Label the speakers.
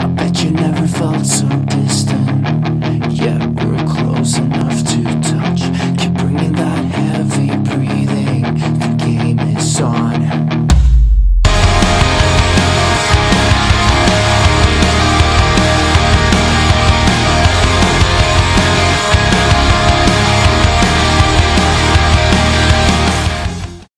Speaker 1: I bet you never felt so.